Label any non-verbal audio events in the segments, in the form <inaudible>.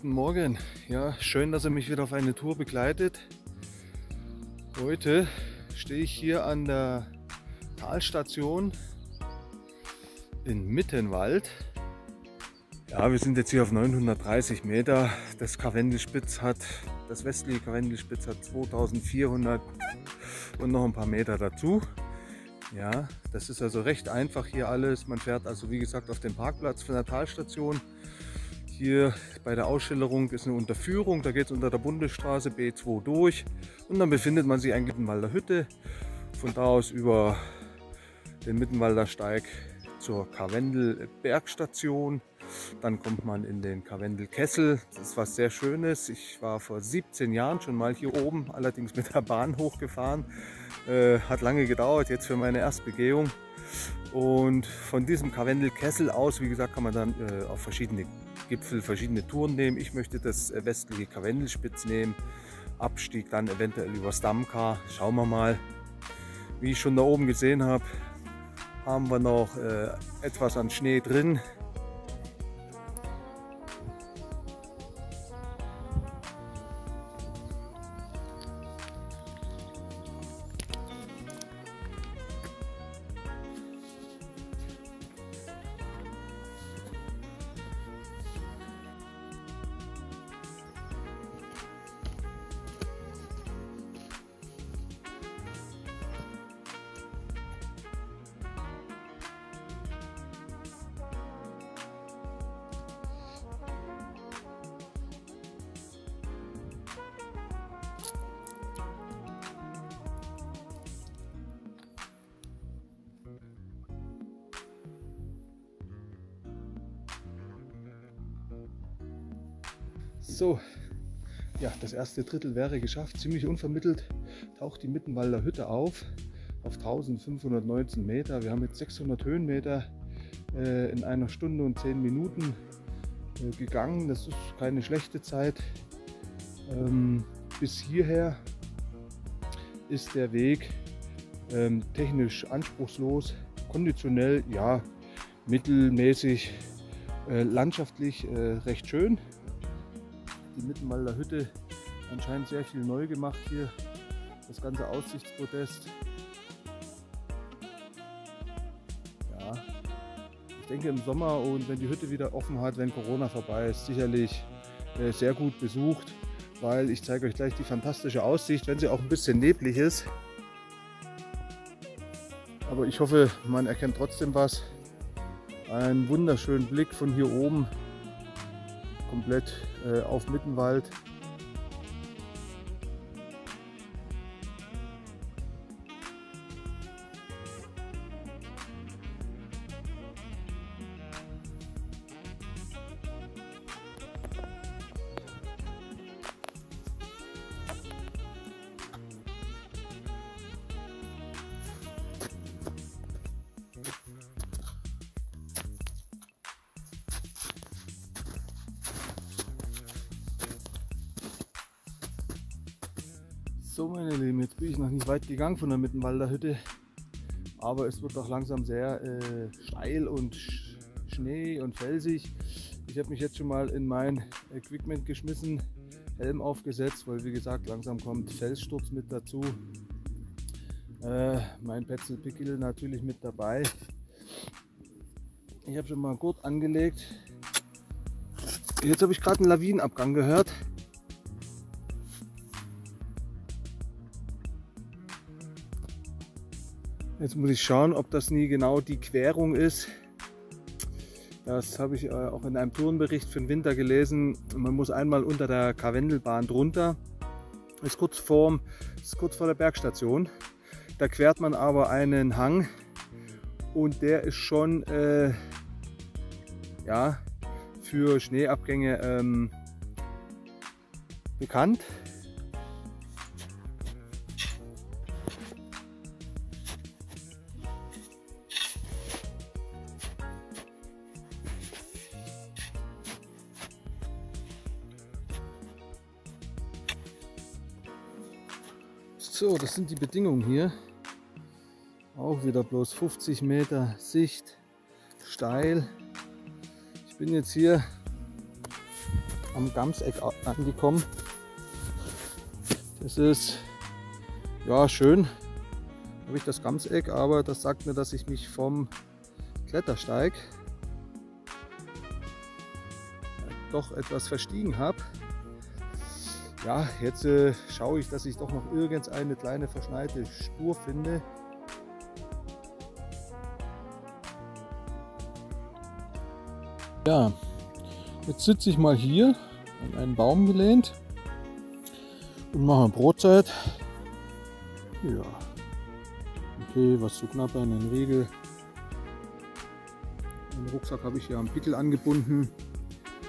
guten Morgen. Ja, schön, dass ihr mich wieder auf eine Tour begleitet. Heute stehe ich hier an der Talstation in Mittenwald. Ja, wir sind jetzt hier auf 930 Meter. Das Karwendelspitz hat, das westliche Karwendelspitz hat 2400 und noch ein paar Meter dazu. Ja, das ist also recht einfach hier alles. Man fährt also wie gesagt auf den Parkplatz von der Talstation. Hier bei der Ausschilderung ist eine Unterführung, da geht es unter der Bundesstraße B2 durch und dann befindet man sich eigentlich in Mittenwalder Hütte. Von da aus über den Mittenwalder Steig zur Karwendel Bergstation. Dann kommt man in den Karwendel Kessel. Das ist was sehr Schönes. Ich war vor 17 Jahren schon mal hier oben, allerdings mit der Bahn hochgefahren. Äh, hat lange gedauert, jetzt für meine Erstbegehung. Und von diesem Karwendel Kessel aus, wie gesagt, kann man dann äh, auf verschiedene Gipfel verschiedene Touren nehmen. Ich möchte das äh, westliche Karwendelspitz nehmen. Abstieg dann eventuell über Stamkar. Schauen wir mal. Wie ich schon da oben gesehen habe, haben wir noch äh, etwas an Schnee drin. So, ja, das erste Drittel wäre geschafft. Ziemlich unvermittelt taucht die Mittenwalder Hütte auf, auf 1519 Meter. Wir haben jetzt 600 Höhenmeter äh, in einer Stunde und 10 Minuten äh, gegangen. Das ist keine schlechte Zeit. Ähm, bis hierher ist der Weg ähm, technisch anspruchslos, konditionell ja mittelmäßig, äh, landschaftlich äh, recht schön die Mittenwalder Hütte anscheinend sehr viel neu gemacht hier. Das ganze Aussichtspodest. Ja, ich denke im Sommer und wenn die Hütte wieder offen hat, wenn Corona vorbei ist, sicherlich äh, sehr gut besucht, weil ich zeige euch gleich die fantastische Aussicht, wenn sie auch ein bisschen neblig ist. Aber ich hoffe, man erkennt trotzdem was. Einen wunderschönen Blick von hier oben komplett äh, auf Mittenwald. So meine Lieben, jetzt bin ich noch nicht weit gegangen von der Mittenwalder Hütte, aber es wird auch langsam sehr äh, steil und sch Schnee und felsig. Ich habe mich jetzt schon mal in mein Equipment geschmissen, Helm aufgesetzt, weil wie gesagt langsam kommt Felssturz mit dazu. Äh, mein Petzelpickel natürlich mit dabei. Ich habe schon mal einen Gurt angelegt. Jetzt habe ich gerade einen Lawinenabgang gehört. Jetzt muss ich schauen, ob das nie genau die Querung ist. Das habe ich äh, auch in einem Tourenbericht für den Winter gelesen. Man muss einmal unter der Karwendelbahn drunter. Ist kurz, vorm, ist kurz vor der Bergstation. Da quert man aber einen Hang und der ist schon äh, ja, für Schneeabgänge ähm, bekannt. So, das sind die Bedingungen hier. Auch wieder bloß 50 Meter Sicht, steil. Ich bin jetzt hier am Gamseck angekommen. Das ist ja schön, habe ich das Gamseck, aber das sagt mir, dass ich mich vom Klettersteig doch etwas verstiegen habe. Ja, jetzt äh, schaue ich, dass ich doch noch irgendeine kleine verschneite Spur finde. Ja, jetzt sitze ich mal hier an einen Baum gelehnt und mache Brotzeit. Ja, okay, was zu knabbern, ein Riegel. Den Rucksack habe ich hier am Pickel angebunden,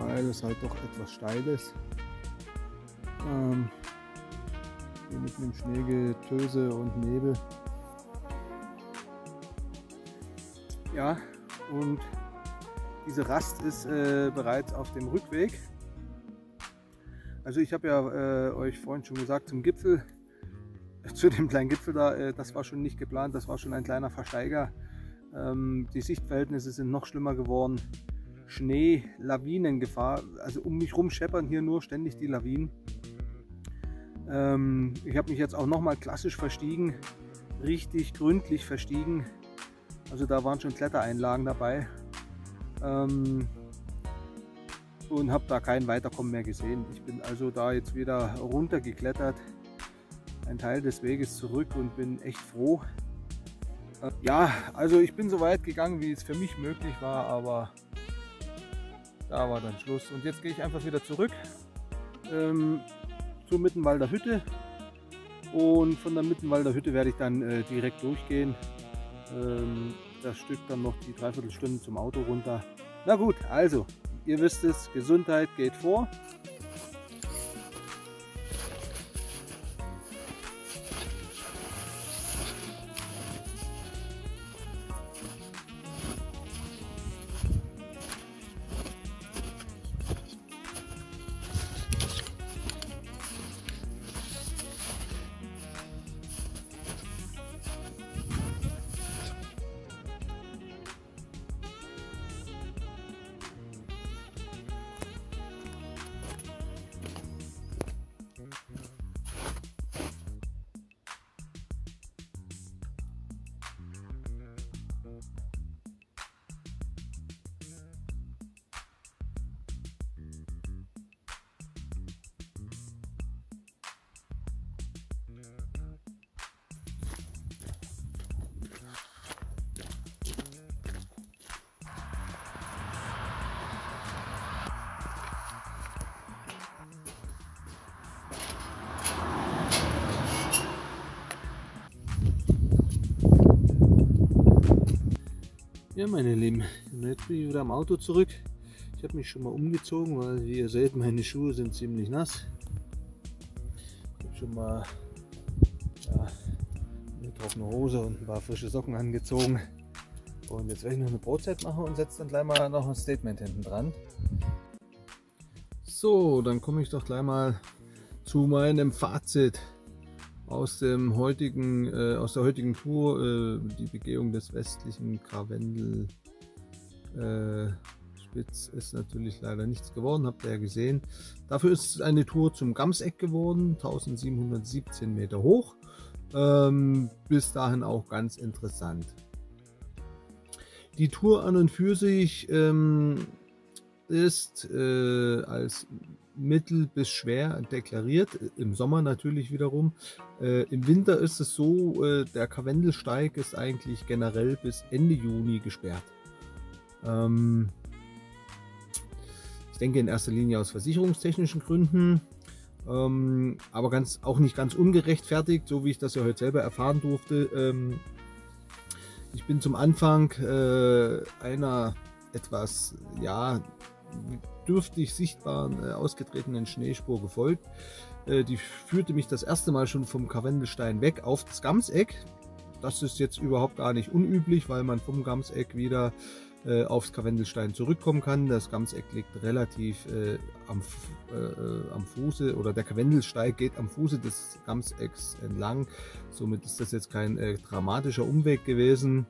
weil es halt doch etwas steil ist. Ähm, hier mit dem Schneegetöse und Nebel. Ja, und diese Rast ist äh, bereits auf dem Rückweg. Also ich habe ja äh, euch vorhin schon gesagt, zum Gipfel, <laughs> zu dem kleinen Gipfel da, äh, das war schon nicht geplant, das war schon ein kleiner Versteiger. Ähm, die Sichtverhältnisse sind noch schlimmer geworden. Schnee, Lawinengefahr, also um mich rum scheppern hier nur ständig die Lawinen. Ähm, ich habe mich jetzt auch nochmal klassisch verstiegen, richtig gründlich verstiegen. Also da waren schon Klettereinlagen dabei. Ähm, und habe da kein Weiterkommen mehr gesehen. Ich bin also da jetzt wieder runtergeklettert, ein Teil des Weges zurück und bin echt froh. Äh, ja, also ich bin so weit gegangen, wie es für mich möglich war, aber da war dann Schluss. Und jetzt gehe ich einfach wieder zurück ähm, zur Mittenwalder Hütte. Und von der Mittenwalder Hütte werde ich dann äh, direkt durchgehen. Ähm, das Stück dann noch die Dreiviertelstunde zum Auto runter. Na gut, also ihr wisst es, Gesundheit geht vor. Ja, meine Lieben, jetzt bin ich wieder am Auto zurück. Ich habe mich schon mal umgezogen, weil wie ihr seht, meine Schuhe sind ziemlich nass. Ich habe schon mal ja, eine trockene Hose und ein paar frische Socken angezogen. Und jetzt werde ich noch eine Brotzeit machen und setze dann gleich mal noch ein Statement hinten dran. So, dann komme ich doch gleich mal zu meinem Fazit aus dem heutigen, äh, aus der heutigen Tour, äh, die Begehung des westlichen Karwendel äh, ist natürlich leider nichts geworden, habt ihr ja gesehen. Dafür ist eine Tour zum Gamseck geworden, 1717 Meter hoch. Ähm, bis dahin auch ganz interessant. Die Tour an und für sich ähm, ist äh, als mittel bis schwer deklariert, im Sommer natürlich wiederum. Äh, Im Winter ist es so, äh, der Karwendelsteig ist eigentlich generell bis Ende Juni gesperrt. Ähm, ich denke in erster Linie aus versicherungstechnischen Gründen, ähm, aber ganz, auch nicht ganz ungerechtfertigt, so wie ich das ja heute selber erfahren durfte. Ähm, ich bin zum Anfang äh, einer etwas, ja, dürftig sichtbaren äh, ausgetretenen Schneespur gefolgt. Äh, die führte mich das erste Mal schon vom Karwendelstein weg auf das Gamseck. Das ist jetzt überhaupt gar nicht unüblich, weil man vom Gamseck wieder äh, aufs Karwendelstein zurückkommen kann. Das Gamseck liegt relativ äh, am, äh, am Fuße oder der Karwendelsteig geht am Fuße des Gamsecks entlang. Somit ist das jetzt kein äh, dramatischer Umweg gewesen.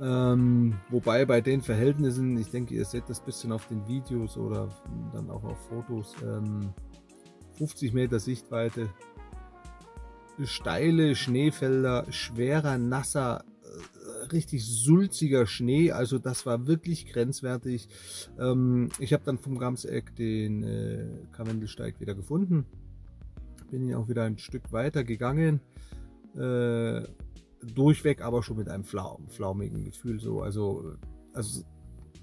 Ähm, wobei bei den Verhältnissen, ich denke, ihr seht das bisschen auf den Videos oder dann auch auf Fotos, ähm, 50 Meter Sichtweite, steile Schneefelder, schwerer, nasser, äh, richtig sulziger Schnee. Also das war wirklich grenzwertig. Ähm, ich habe dann vom Gamseck den äh, Karwendelsteig wieder gefunden. Bin auch wieder ein Stück weiter gegangen. Äh, durchweg aber schon mit einem flaum, flaumigen Gefühl. So. Also, also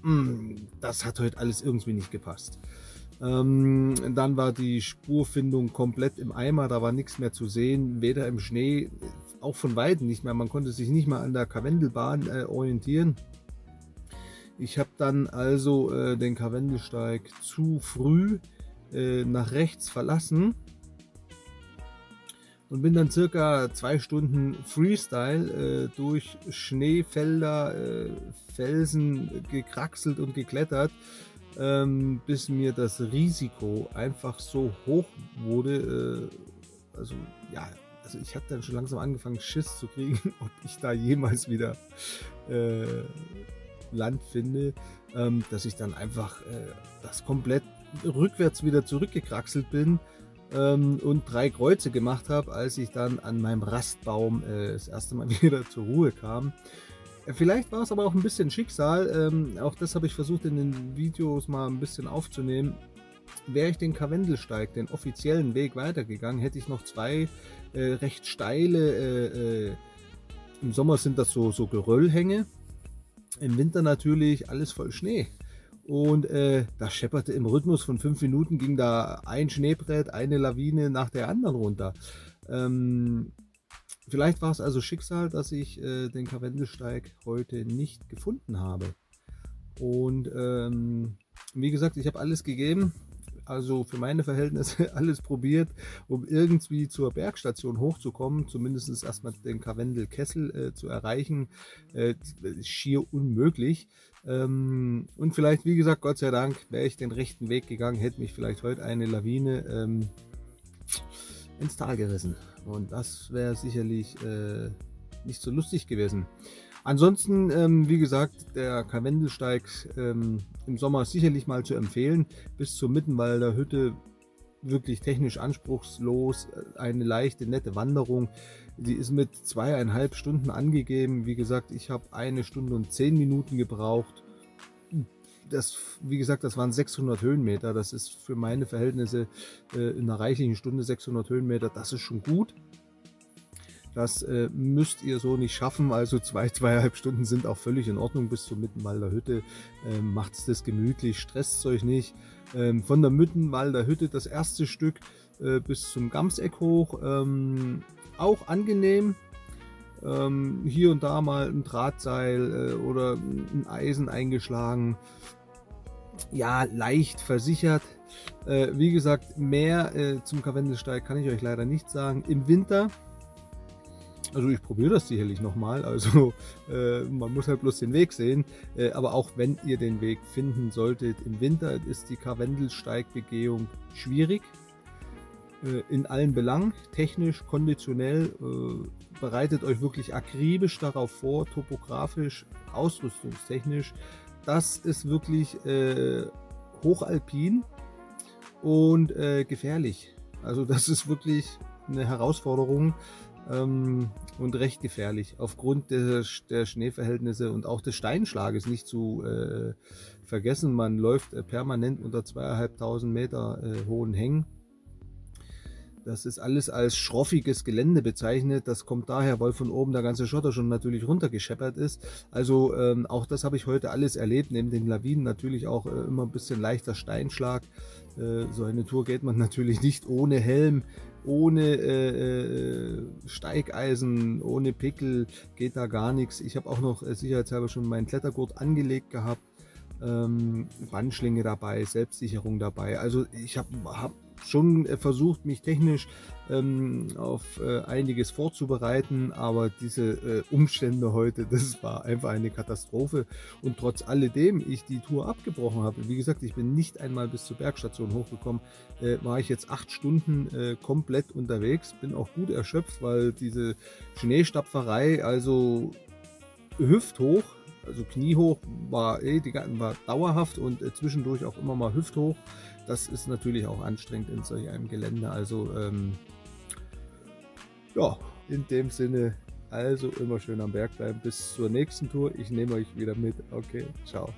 mh, mm, das hat heute alles irgendwie nicht gepasst. Ähm, dann war die Spurfindung komplett im Eimer, da war nichts mehr zu sehen, weder im Schnee, auch von Weitem nicht mehr. Man konnte sich nicht mal an der Karwendelbahn äh, orientieren. Ich habe dann also äh, den Karwendelsteig zu früh äh, nach rechts verlassen und bin dann circa zwei Stunden Freestyle äh, durch Schneefelder, äh, Felsen gekraxelt und geklettert, ähm, bis mir das Risiko einfach so hoch wurde. Äh, also ja, also ich habe dann schon langsam angefangen Schiss zu kriegen, <laughs> ob ich da jemals wieder äh, Land finde, ähm, dass ich dann einfach äh, das komplett rückwärts wieder zurückgekraxelt bin ähm, und drei Kreuze gemacht habe, als ich dann an meinem Rastbaum äh, das erste Mal <laughs> wieder zur Ruhe kam. Äh, vielleicht war es aber auch ein bisschen Schicksal. Ähm, auch das habe ich versucht in den Videos mal ein bisschen aufzunehmen. Wäre ich den Karwendelsteig, den offiziellen Weg weitergegangen, hätte ich noch zwei äh, recht steile, äh, äh, im Sommer sind das so, so Geröllhänge, im Winter natürlich alles voll Schnee. Und äh, das schepperte im Rhythmus von fünf Minuten, ging da ein Schneebrett, eine Lawine nach der anderen runter. Ähm, vielleicht war es also Schicksal, dass ich äh, den Karwendelsteig heute nicht gefunden habe. Und ähm, wie gesagt, ich habe alles gegeben also für meine Verhältnisse <laughs> alles probiert, um irgendwie zur Bergstation hochzukommen, zumindest erstmal den Karwendelkessel äh, zu erreichen. Äh, schier unmöglich. Ähm, und vielleicht, wie gesagt, Gott sei Dank, wäre ich den rechten Weg gegangen, hätte mich vielleicht heute eine Lawine ähm, ins Tal gerissen. Und das wäre sicherlich äh, nicht so lustig gewesen. Ansonsten, ähm, wie gesagt, der Karwendelsteig ähm, im Sommer sicherlich mal zu empfehlen. Bis zur Mittenwalder Hütte wirklich technisch anspruchslos, eine leichte, nette Wanderung. Die ist mit zweieinhalb Stunden angegeben. Wie gesagt, ich habe eine Stunde und zehn Minuten gebraucht. Das, wie gesagt, das waren 600 Höhenmeter. Das ist für meine Verhältnisse äh, in einer reichlichen Stunde 600 Höhenmeter. Das ist schon gut. Das äh, müsst ihr so nicht schaffen. Also zwei, zweieinhalb Stunden sind auch völlig in Ordnung bis zur Mittenwalder Hütte. Ähm, Macht es das gemütlich, stresst euch nicht. Ähm, von der Mittenwalder Hütte das erste Stück äh, bis zum Gamseck hoch. Ähm, auch angenehm. Ähm, hier und da mal ein Drahtseil äh, oder ein Eisen eingeschlagen. Ja, leicht versichert. Äh, wie gesagt, mehr äh, zum Karwendelsteig kann ich euch leider nicht sagen. Im Winter also ich probiere das sicherlich nochmal. Also <laughs> äh, man muss halt bloß den Weg sehen. Äh, aber auch wenn ihr den Weg finden solltet im Winter, ist die Karwendelsteigbegehung schwierig. Äh, in allen Belangen, technisch, konditionell. Äh, bereitet euch wirklich akribisch darauf vor, topografisch, ausrüstungstechnisch. Das ist wirklich äh, hochalpin und äh, gefährlich. Also das ist wirklich eine Herausforderung ähm, und recht gefährlich aufgrund der, der, Schneeverhältnisse und auch des Steinschlages nicht zu äh, vergessen. Man läuft äh, permanent unter zweieinhalbtausend Meter äh, hohen Hängen. Das ist alles als schroffiges Gelände bezeichnet. Das kommt daher, weil von oben der ganze Schotter schon natürlich runtergescheppert ist. Also ähm, auch das habe ich heute alles erlebt. Neben den Lawinen natürlich auch äh, immer ein bisschen leichter Steinschlag. Äh, so eine Tour geht man <laughs> natürlich nicht ohne Helm ohne äh, äh, Steigeisen, ohne Pickel geht da gar nichts. Ich habe auch noch äh, sicherheitshalber schon meinen Klettergurt angelegt gehabt. Ähm, Bandschlinge dabei, Selbstsicherung dabei. Also ich habe hab schon äh, versucht, mich technisch ähm, auf äh, einiges vorzubereiten, aber diese äh, Umstände heute, <laughs> das war einfach eine Katastrophe. Und trotz alledem ich die Tour abgebrochen habe, wie gesagt, ich bin nicht einmal bis zur Bergstation hochgekommen, äh, war ich jetzt acht Stunden äh, komplett unterwegs, bin auch gut erschöpft, weil diese Schneestapferei, also hüfthoch, also kniehoch war eh, die war dauerhaft und äh, zwischendurch auch immer mal hüfthoch. Das ist natürlich auch anstrengend in solch einem Gelände. Also ähm, ja, in dem Sinne, also immer schön am Berg bleiben. Bis zur nächsten Tour. Ich nehme euch wieder mit. Okay, ciao.